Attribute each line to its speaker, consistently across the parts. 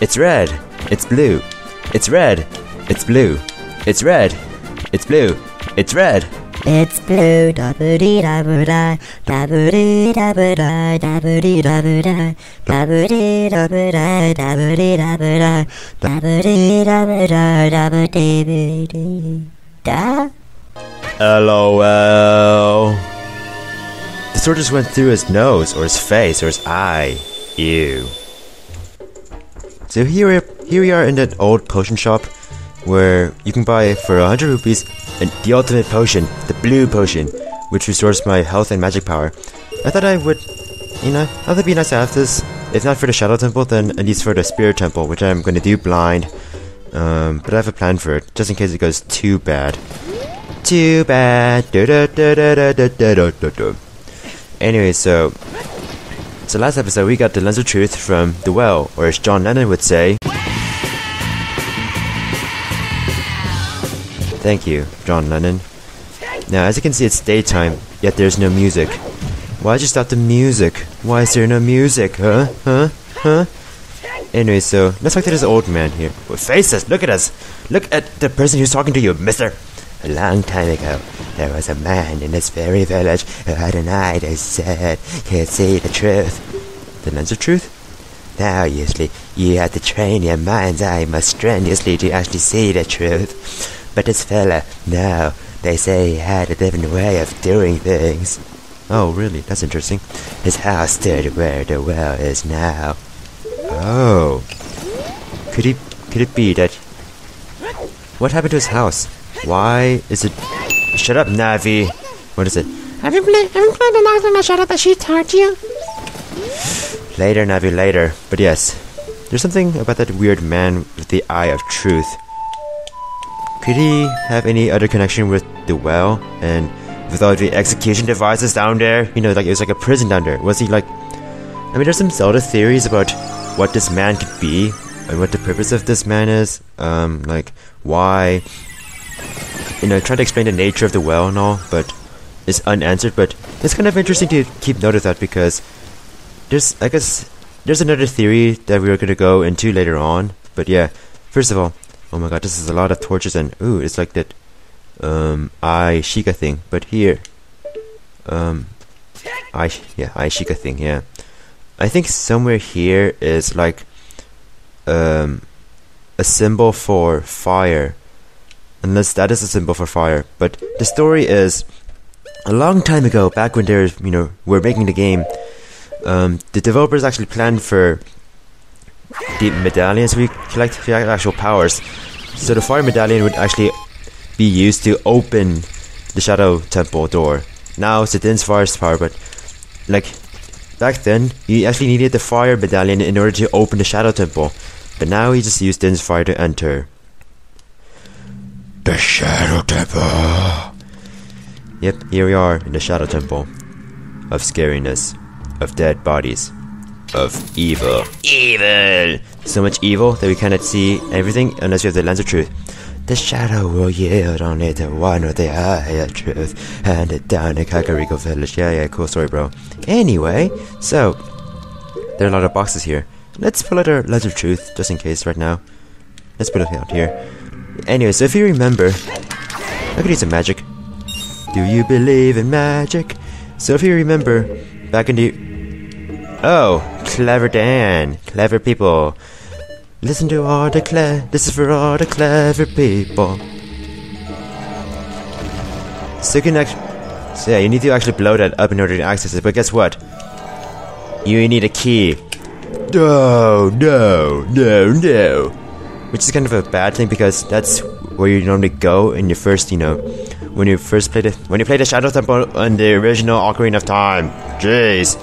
Speaker 1: It's red. It's blue. It's red. It's blue. It's red. It's blue. It's red.
Speaker 2: It's blue, da ba dee da ba da, da ba dee da ba da, da ba dee da ba da, da ba dee da ba da, da ba dee da ba da, da ba dee da ba da, da ba dee ba dee da.
Speaker 1: LOL. The sword just went through his nose, or his face, or his eye. Ew. So here, here we are in that old potion shop where you can buy for 100 rupees and the ultimate potion, the blue potion, which restores my health and magic power. I thought I would, you know, I thought it'd be nice to have this. If not for the Shadow Temple, then at least for the Spirit Temple, which I'm going to do blind. Um, but I have a plan for it, just in case it goes too bad. Too bad. Anyway, so so last episode we got the lens of truth from the well, or as John Lennon would say. Thank you, John Lennon. Now, as you can see, it's daytime, yet there's no music. Why'd you stop the music? Why is there no music? Huh? Huh? Huh? Anyway, so let's talk to this old man here. Well, face us, look at us. Look at the person who's talking to you, mister. A long time ago, there was a man in this very village who had an eye that said he'd see the truth. The lens of truth? Now, usually, you have to train your mind's eye most strenuously to actually see the truth. But this fella, no, they say he had a different way of doing things. Oh, really? That's interesting. His house stood where the well is now. Oh. Could he could it be that What happened to his house? Why is it Shut up, Navi. What is it?
Speaker 3: Have you played? Have you played the Night and Shadow that she taught you?
Speaker 1: Later, Navi, later. But yes. There's something about that weird man with the eye of truth. Could he have any other connection with the well and with all the execution devices down there? You know, like it was like a prison down there. Was he like I mean there's some Zelda theories about what this man could be and what the purpose of this man is. Um, like why you know, trying to explain the nature of the well and all, but it's unanswered, but it's kind of interesting to keep note of that because there's I guess there's another theory that we are gonna go into later on. But yeah, first of all, oh my god, this is a lot of torches and ooh, it's like that um I Sheikah thing. But here, um, I yeah I Sheikah thing. Yeah, I think somewhere here is like um a symbol for fire, unless that is a symbol for fire. But the story is a long time ago, back when they're you know were making the game. Um, the developers actually planned for the medallions we collect the actual powers. So the fire medallion would actually be used to open the Shadow Temple door. Now it's the Din's Fire's power, but like back then, you actually needed the fire medallion in order to open the Shadow Temple. But now you just use Din's Fire to enter. The Shadow Temple. Yep, here we are in the Shadow Temple of scariness, of dead bodies, of evil. Evil! So much evil that we cannot see everything unless we have the lens of truth. The shadow will yield only to one with the eye of truth. Hand it down to Kakariko Village. Yeah, yeah, cool story, bro. Anyway, so, there are a lot of boxes here. Let's pull out our lens of truth, just in case, right now. Let's put it out here. Anyway, so if you remember, I could use some magic. Do you believe in magic? So if you remember, back in the Oh, clever Dan, clever people. Listen to all the cle. This is for all the clever people. So you can actually, so yeah, you need to actually blow that up in order to access it. But guess what? You need a key. No, no, no, no. Which is kind of a bad thing because that's where you normally go in your first, you know, when you first play the when you play the Shadow Temple on the original Ocarina of Time. Jeez.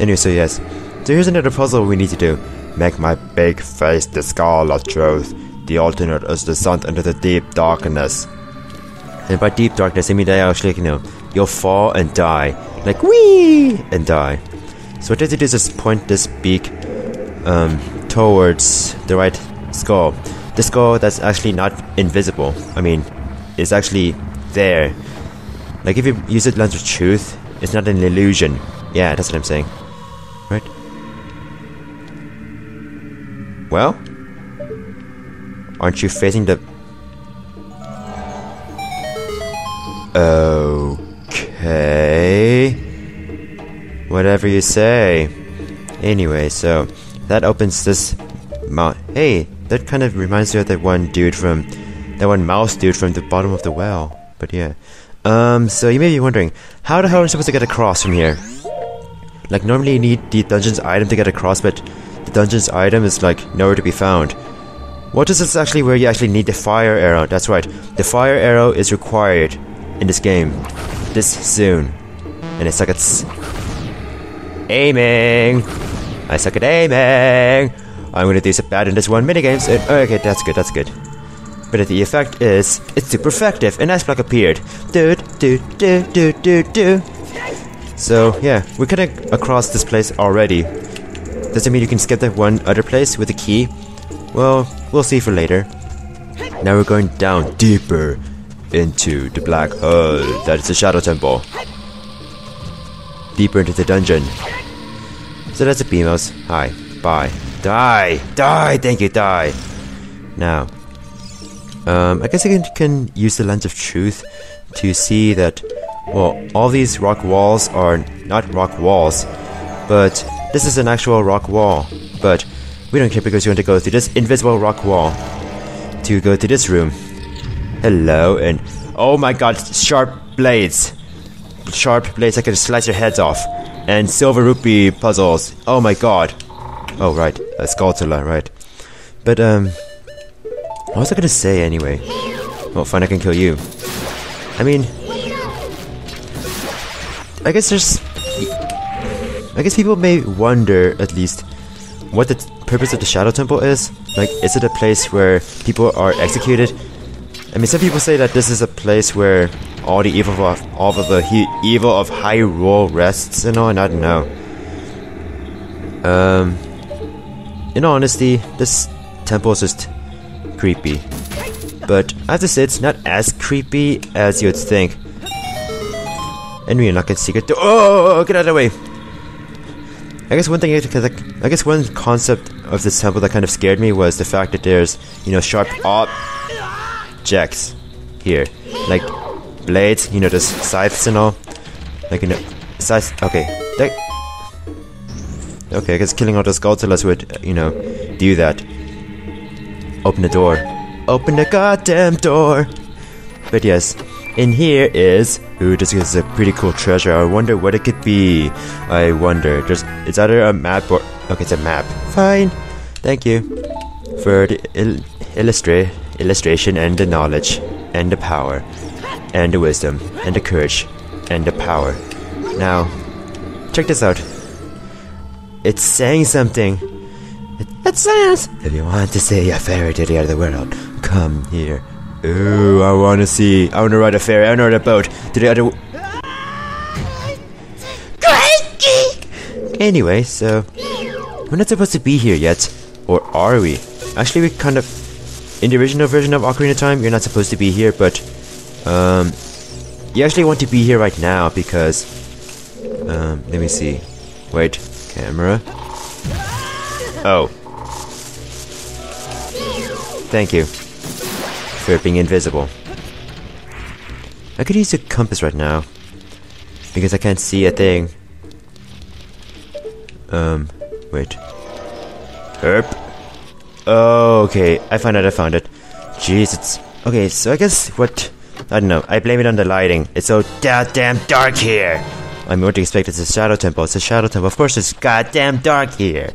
Speaker 1: Anyway, so yes. So here's another puzzle we need to do. Make my big face the skull of truth. The alternate is the sun under the deep darkness. And by deep darkness, I mean that actually, you know, you'll fall and die. Like, wee! And die. So what I have is just point this beak um, towards the right skull. The skull that's actually not invisible. I mean, it's actually there. Like if you use it lens of truth, it's not an illusion. Yeah, that's what I'm saying. Right? Well? Aren't you facing the... Okay... Whatever you say. Anyway, so... That opens this... Mount. Hey, that kind of reminds me of that one dude from... That one mouse dude from the bottom of the well. But yeah. Um, so you may be wondering, how the hell am I supposed to get across from here? Like, normally you need the dungeon's item to get across, but the dungeon's item is, like, nowhere to be found. What is this actually where you actually need the fire arrow? That's right, the fire arrow is required in this game. This soon. And I suck at aiming. I suck at aiming. I'm gonna do some bad in this one minigames. And, uh, okay, that's good, that's good. But the effect is, it's super effective. An ice block appeared. Do do do do do do. So yeah, we're kinda across this place already. Does it mean you can skip that one other place with the key? Well, we'll see for later. Now we're going down deeper into the black hole that is the Shadow Temple. Deeper into the dungeon. So that's a Beamos. Hi. Bye. Die! Die! Thank you, die! Now, um, I guess I can, can use the lens of truth to see that, well, all these rock walls are not rock walls, but this is an actual rock wall. But we don't care because we want to go through this invisible rock wall to go to this room. Hello, and oh my god, sharp blades. Sharp blades I can slice your heads off. And silver rupee puzzles. Oh my god. Oh, right. A Skulltula, right. But, um... What was I gonna say anyway? Well, fine, I can kill you. I mean... I guess there's... I guess people may wonder, at least, what the purpose of the Shadow Temple is. Like, is it a place where people are executed? I mean, some people say that this is a place where all the evil of all of the he evil of Hyrule rests and all, and I don't know. Um, in all honesty, this temple is just creepy. But as I have to say, it's not as creepy as you'd think. And we're not gonna secret door. Oh, get out of the way! I guess one thing, I guess one concept of this temple that kind of scared me was the fact that there's, you know, sharp objects here, like blades, you know, the scythes and all. Like, you know, scythes. Okay, okay. I guess killing all those Skulltulas would, you know, do that. Open the door. Open the goddamn door. But yes, in here is Ooh, this is a pretty cool treasure. I wonder what it could be. I wonder. There's it's either a map or okay, it's a map. Fine. Thank you for the il illustra illustration and the knowledge and the power and the wisdom and the courage and the power. Now, check this out. It's saying something. It, says, if you want to see a fairy to the other world, come here. Ooh, I want to see. I want to ride a ferry. I want to ride a boat to the other. Anyway, so we're not supposed to be here yet, or are we? Actually, we kind of in the original version of Ocarina of Time, you're not supposed to be here, but um, you actually want to be here right now because um, let me see. Wait, camera. Oh, thank you for being invisible. I could use a compass right now. Because I can't see a thing. Um, wait. Herp. Okay. I found it, I found it. Jeez, it's... Okay, so I guess what... I don't know. I blame it on the lighting. It's so goddamn dark here. I mean, what do you expect? It's a shadow temple. It's a shadow temple. Of course, it's goddamn dark here.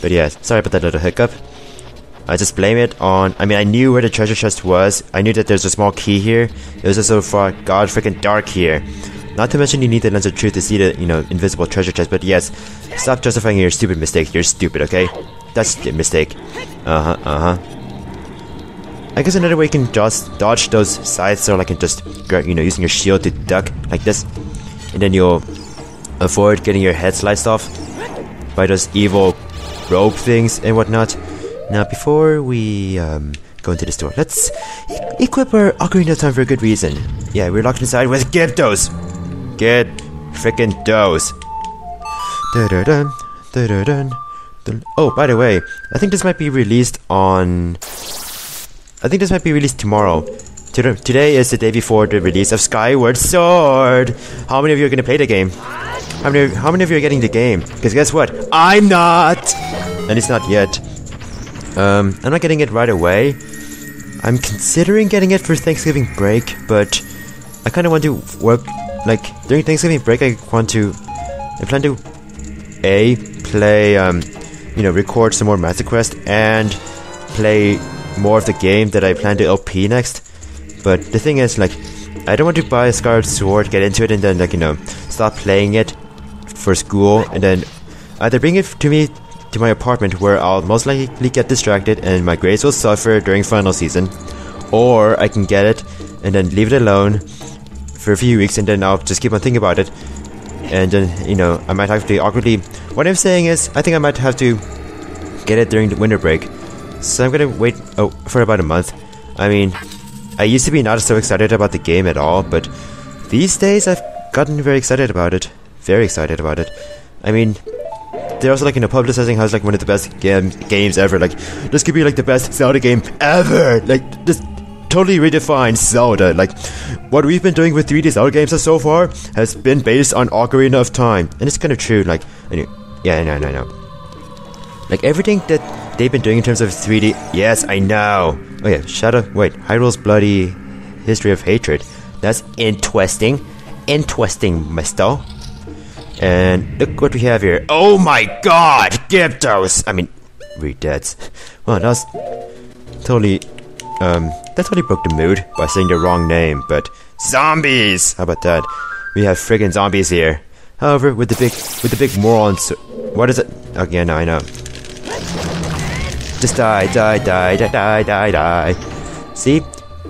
Speaker 1: But yeah, sorry about that little hiccup. I just blame it on. I mean, I knew where the treasure chest was. I knew that there's a small key here. It was just so far god freaking dark here. Not to mention you need the lens of truth to see the, you know, invisible treasure chest. But yes, stop justifying your stupid mistake. You're stupid, okay? That's a mistake. Uh huh. Uh huh. I guess another way you can just dodge those sides, so like, can just, you know, using your shield to duck like this, and then you'll avoid getting your head sliced off by those evil rope things and whatnot. Now, before we um, go into the store, let's e equip our Ocarina of Time for a good reason. Yeah, we're locked inside with Gibdos. Get freaking those. Da da oh, by the way, I think this might be released on. I think this might be released tomorrow. Today today is the day before the release of Skyward Sword. How many of you are going to play the game? How many? How many of you are getting the game? Because guess what? I'm not, and it's not yet. Um, I'm not getting it right away. I'm considering getting it for Thanksgiving break, but I kind of want to work like during Thanksgiving break. I want to. I plan to a play um, you know record some more Master Quest and play more of the game that I plan to LP next. But the thing is, like, I don't want to buy a Skyward Sword, get into it, and then like you know stop playing it for school, and then either bring it to me to my apartment where I'll most likely get distracted and my grades will suffer during final season, or I can get it and then leave it alone for a few weeks, and then I'll just keep on thinking about it, and then you know I might have to awkwardly. What I'm saying is, I think I might have to get it during the winter break. So I'm gonna wait oh for about a month. I mean, I used to be not so excited about the game at all, but these days I've gotten very excited about it. Very excited about it. I mean, they're also like you know publicizing how it's like one of the best game, games ever. Like this could be like the best Zelda game ever. Like this totally redefined Zelda. Like what we've been doing with 3D Zelda games so far has been based on Ocarina of Time, and it's kind of true. Like, yeah, I know, I know, Like everything that they've been doing in terms of 3D. Yes, I know. Oh yeah, Shadow. Wait, Hyrule's bloody history of hatred. That's interesting. Interesting, Mister. And look what we have here. Oh my God, Gibdos. I mean, read that. Well, that was totally. Um, that totally broke the mood by saying the wrong name. But zombies. How about that? We have friggin' zombies here. However, with the big, with the big morons. What is it? Okay, no, I know. Just die, die, die, die, die, die, die. See?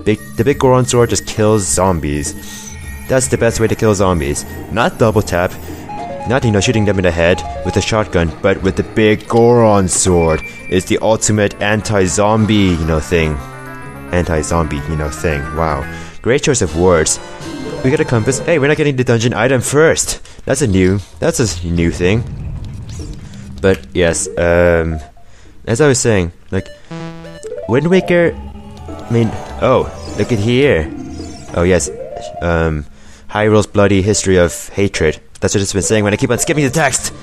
Speaker 1: Big, the big Goron sword just kills zombies. That's the best way to kill zombies. Not double tap, not you know shooting them in the head with a shotgun, but with the big Goron sword. It's the ultimate anti-zombie, you know, thing. Anti-zombie, you know, thing. Wow. Great choice of words. We got a compass. Hey, we're not getting the dungeon item first. That's a new. That's a new thing. But yes, um, as I was saying, like Wind Waker. I mean, oh, look at here. Oh yes, um, Hyrule's bloody history of hatred. That's what it's been saying when I keep on skipping the text.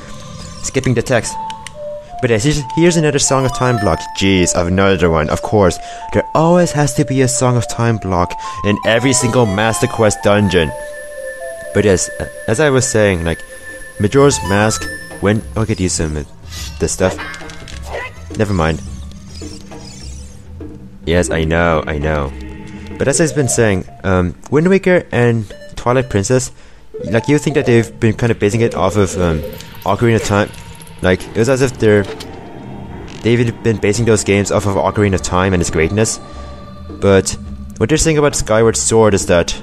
Speaker 1: Skipping the text. But yes, here's, here's another Song of Time block. Jeez, another one. Of course, there always has to be a Song of Time block in every single Master Quest dungeon. But yes, as I was saying, like Majora's Mask. When I'll get you some of this stuff. Never mind. Yes, I know, I know. But as I've been saying, um, Wind Waker and Twilight Princess, like you think that they've been kind of basing it off of um, Ocarina of Time. Like it was as if they're they've been basing those games off of Ocarina of Time and its greatness. But what they're saying about Skyward Sword is that,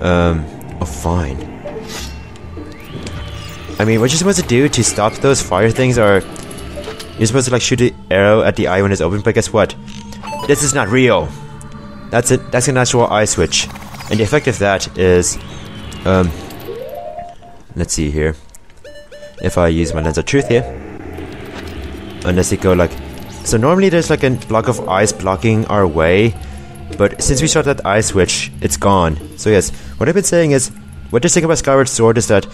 Speaker 1: um, oh fine. I mean, what you're supposed to do to stop those fire things are you're supposed to like shoot the arrow at the eye when it's open, but guess what? This is not real. That's it. That's an actual eye switch, and the effect of that is, um, let's see here. If I use my lens of truth here, unless it go like, so normally there's like a block of ice blocking our way, but since we shot that ice switch, it's gone. So yes, what I've been saying is, what they're saying about Skyward Sword is that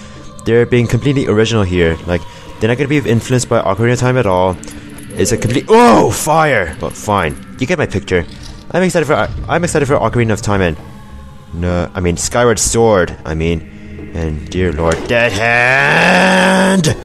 Speaker 1: they're being completely original here. Like they're not gonna be influenced by Ocarina of Time at all. It's a complete oh fire. But fine. You get my picture. I'm excited for I'm excited for Ocarina of Time and no, I mean Skyward Sword. I mean, and dear Lord, Dead Hand.